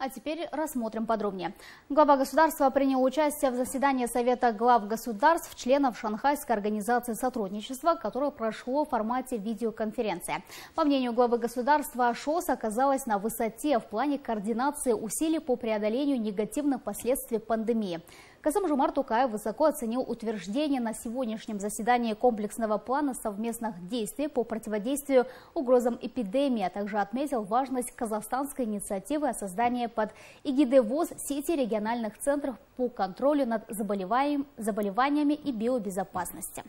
А теперь рассмотрим подробнее. Глава государства принял участие в заседании Совета глав государств, членов Шанхайской организации сотрудничества, которое прошло в формате видеоконференции. По мнению главы государства, ШОС оказалась на высоте в плане координации усилий по преодолению негативных последствий пандемии. Касым Жумар Тукаев высоко оценил утверждение на сегодняшнем заседании комплексного плана совместных действий по противодействию угрозам эпидемии, а также отметил важность казахстанской инициативы о создании под эгидой ВОЗ сети региональных центров по контролю над заболеваниями и биобезопасности.